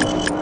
you